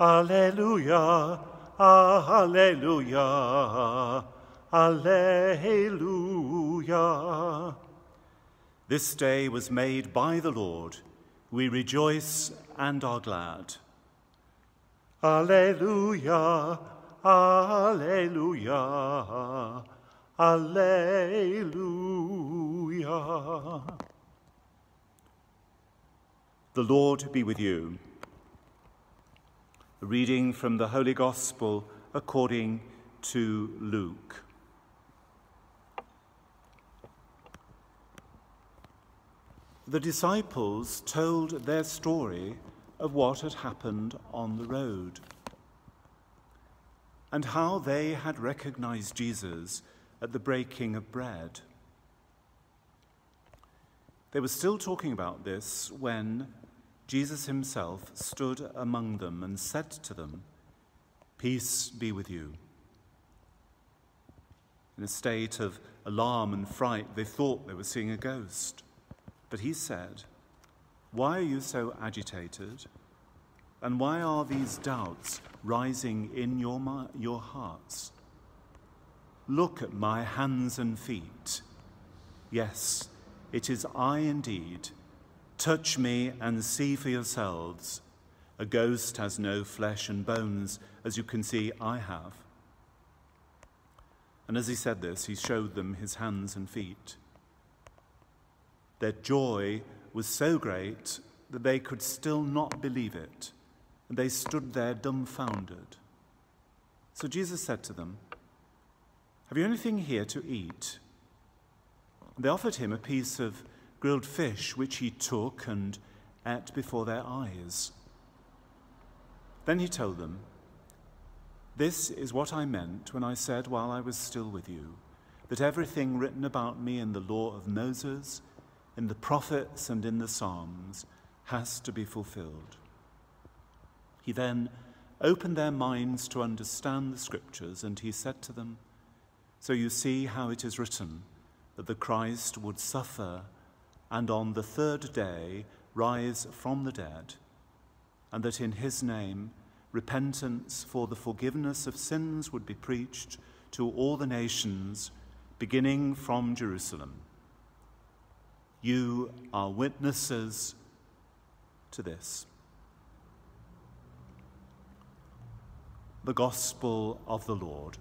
Alleluia, Alleluia, Alleluia. This day was made by the Lord. We rejoice and are glad. Alleluia, Alleluia, Alleluia. The Lord be with you. Reading from the Holy Gospel according to Luke. The disciples told their story of what had happened on the road and how they had recognized Jesus at the breaking of bread. They were still talking about this when Jesus himself stood among them and said to them, Peace be with you. In a state of alarm and fright, they thought they were seeing a ghost. But he said, Why are you so agitated? And why are these doubts rising in your, your hearts? Look at my hands and feet. Yes, it is I indeed. Touch me and see for yourselves. A ghost has no flesh and bones, as you can see I have. And as he said this, he showed them his hands and feet. Their joy was so great that they could still not believe it, and they stood there dumbfounded. So Jesus said to them, Have you anything here to eat? They offered him a piece of grilled fish, which he took and ate before their eyes. Then he told them, This is what I meant when I said while I was still with you, that everything written about me in the law of Moses, in the prophets, and in the Psalms has to be fulfilled. He then opened their minds to understand the scriptures, and he said to them, So you see how it is written that the Christ would suffer and on the third day rise from the dead, and that in his name repentance for the forgiveness of sins would be preached to all the nations, beginning from Jerusalem. You are witnesses to this. The Gospel of the Lord.